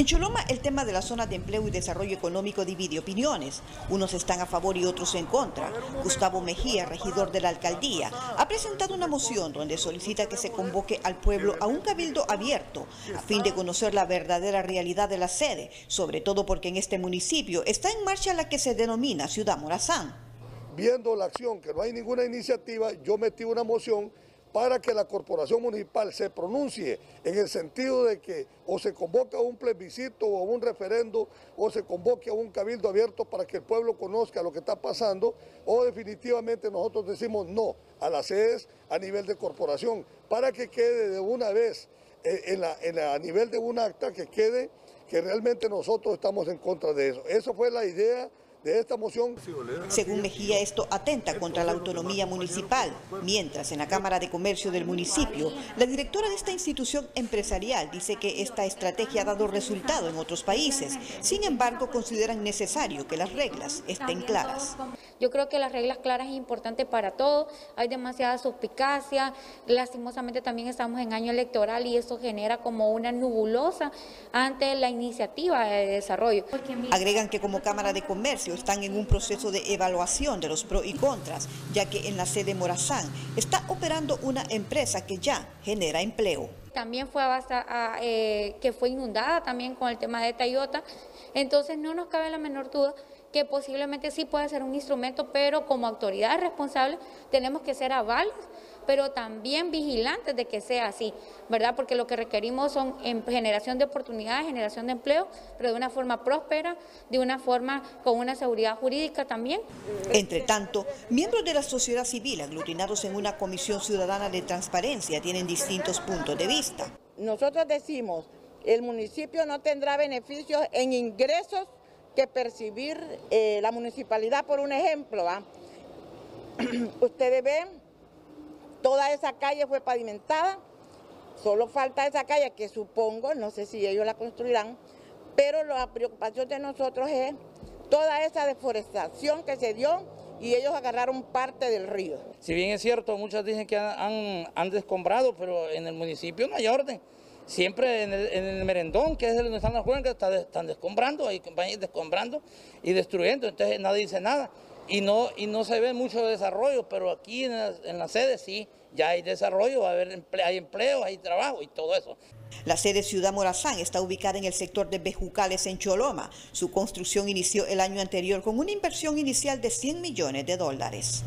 En Choloma, el tema de la zona de empleo y desarrollo económico divide opiniones. Unos están a favor y otros en contra. Gustavo Mejía, regidor de la alcaldía, ha presentado una moción donde solicita que se convoque al pueblo a un cabildo abierto a fin de conocer la verdadera realidad de la sede, sobre todo porque en este municipio está en marcha la que se denomina Ciudad Morazán. Viendo la acción, que no hay ninguna iniciativa, yo metí una moción para que la corporación municipal se pronuncie en el sentido de que o se convoque a un plebiscito o un referendo o se convoque a un cabildo abierto para que el pueblo conozca lo que está pasando o definitivamente nosotros decimos no a las sedes a nivel de corporación para que quede de una vez eh, en a nivel de un acta que quede que realmente nosotros estamos en contra de eso. Eso fue la idea de esta moción. Según Mejía, esto atenta contra la autonomía municipal, mientras en la Cámara de Comercio del municipio, la directora de esta institución empresarial dice que esta estrategia ha dado resultado en otros países. Sin embargo, consideran necesario que las reglas estén claras. Yo creo que las reglas claras es importante para todos, hay demasiada suspicacia, lastimosamente también estamos en año electoral y eso genera como una nubulosa ante la iniciativa de desarrollo. Agregan que como Cámara de Comercio están en un proceso de evaluación de los pros y contras, ya que en la sede Morazán está operando una empresa que ya genera empleo. También fue a, eh, que fue inundada también con el tema de Toyota, entonces no nos cabe la menor duda que posiblemente sí puede ser un instrumento, pero como autoridades responsables tenemos que ser avales, pero también vigilantes de que sea así, ¿verdad? Porque lo que requerimos son generación de oportunidades, generación de empleo, pero de una forma próspera, de una forma con una seguridad jurídica también. Entre tanto, miembros de la sociedad civil aglutinados en una comisión ciudadana de transparencia tienen distintos puntos de vista. Nosotros decimos, el municipio no tendrá beneficios en ingresos que percibir eh, la municipalidad, por un ejemplo. Ustedes ven, toda esa calle fue pavimentada, solo falta esa calle que supongo, no sé si ellos la construirán, pero la preocupación de nosotros es toda esa deforestación que se dio y ellos agarraron parte del río. Si bien es cierto, muchos dicen que han descombrado, pero en el municipio no hay orden siempre en el, merendón, que es donde están las cuencas, están descombrando, hay compañías descombrando y destruyendo, entonces nadie dice nada. Y no, y no se ve mucho desarrollo, pero aquí en la, en sede sí, ya hay desarrollo, va a haber hay empleo, hay trabajo y todo eso. La sede Ciudad Morazán está ubicada en el sector de Bejucales en Choloma. Su construcción inició el año anterior con una inversión inicial de 100 millones de dólares.